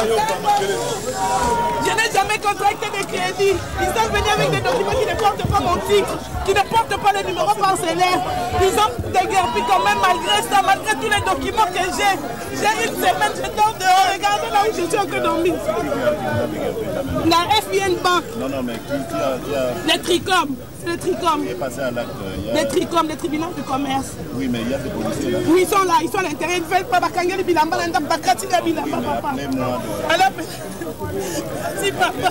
Je n'ai jamais contracté de crédit. Ils sont venus avec des documents qui ne portent pas mon titre, qui ne portent pas le numéro parcellaire. Ils ont déguerpi quand même malgré ça, malgré tous les documents que j'ai. J'ai une semaine, je dors dehors. Regardez là où je suis encore dormi. La FBN Bank. Non, non, mais qui, qui a, qui a Les les Tricom. a- Les Tricom, les tribunaux de commerce. Oui, mais il y a des policiers là. Oui, ils sont là, ils sont à l'intérieur. Ils ne veulent pas bakangeli bilamba, nanda bakati na bilamba, papa. Alors, si papa.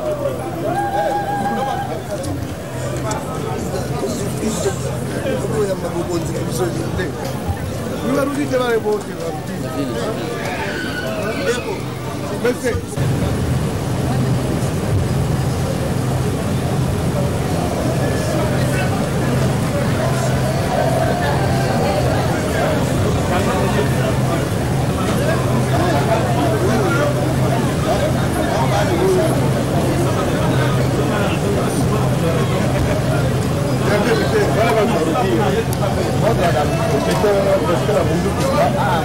monti e bisogno di te. Prima non dite la monti, ma non dite. Ecco, perché?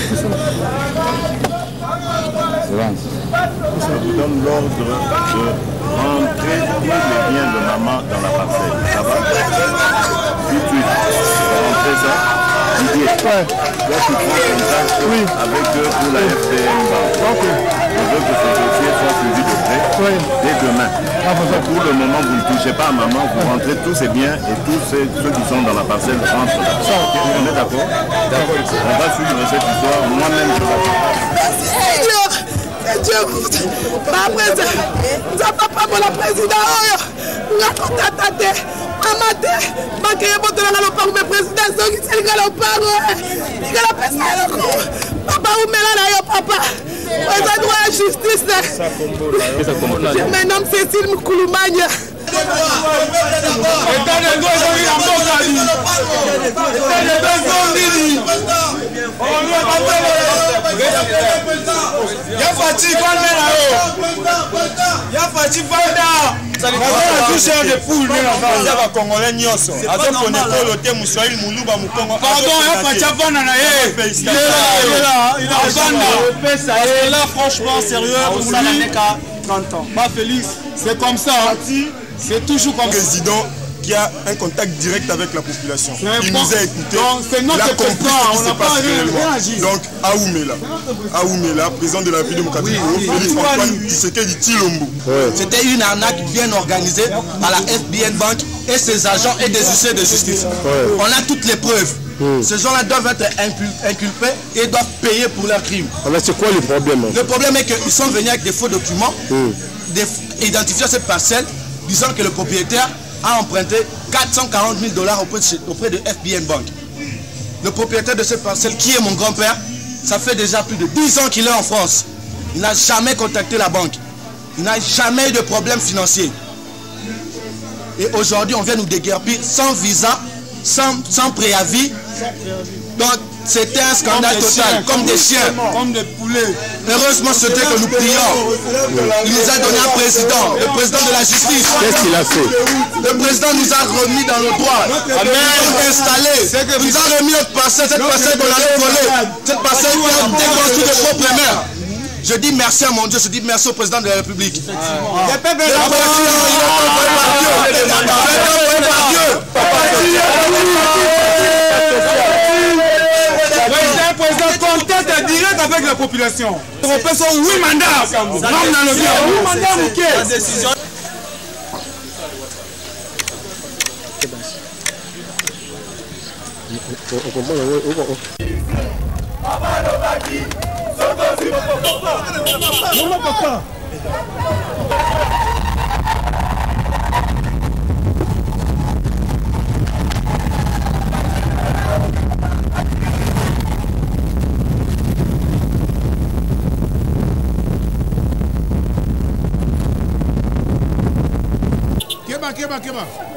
Je vous donne l'ordre de rentrer tous les biens de maman dans la parcelle. Ça va? Tout de rentrez ça Didier. Ouais. Toi, tu prends contact avec eux pour la FDM Bank. Je veux que ce dossier soit suivi de près dès demain. Pour le moment, vous ne touchez pas à maman, vous rentrez tous ces biens et tous ceux, ceux qui sont dans la parcelle rentrent. On est d'accord D'accord. On va suivre cette histoire. Moi-même, je la Dieu, baprésident nzambe apambola président oyo ngakotata te mama te bakeye botolanga lopango me président ezokiselinga justice je me nomme cécile mkulumanya etanengo ezongi na mbokali etanengo ezongili ya faci vanda na yo ya faci vanda nazona de poule nde naza bakongolais nyonso. Azopone kolo te moswahili moluba mokongo pardon ya faci avanda na ye avanda là franchement sérieux aussi 30 ans. Ma félix c'est comme ça c'est toujours comme président qui a un contact direct avec la population. Il nous a écoutés. Donc, c'est notre président, on n'a pas passe rien- réellement. rien agi. Donc, Aoumela, Aoumela, président de la République démocratique Félix Antoine Tshisekedi Chilombo. C'était une arnaque bien organisée par la FBN Bank et ses agents et des huissiers de justice. On a toutes les preuves. Ces gens-là doivent être incul- inculpés et doivent payer pour leurs crimes. Alors c'est quoi le problème Le problème est qu'ils sont venus avec des faux documents, des- identifiant cette parcelle, disant que le propriétaire a emprunté 440 000 dollars auprès de, FBN Bank. Le propriétaire de cette parcelle, qui est mon grand-père, ça fait déjà plus de 10 ans qu'il est en France. Il n'a jamais contacté la banque. Il n'a jamais eu de problème financier. Et aujourd'hui, on vient nous déguerpir sans visa, sans, sans préavis. C'était un scandale des total, chiens, comme des chiens. comme des poulets Heureusement, c'était que nous prions. Il nous a donné un président, le président de la justice. Qu'est-ce qu'il a fait? Le président nous a remis dans nos droits. Nous sommes installés. Il nous a remis notre parcelle, cette parcelle qu'on avait volée. Cette parcelle qui a déconstruit de propres mains. Je dis merci à mon Dieu, je dis merci au président de la République. la population. Kopesa wi mandat mam nalobi wi mandat moke okomona obalobaki sokosi mopapa queima, queima, queima.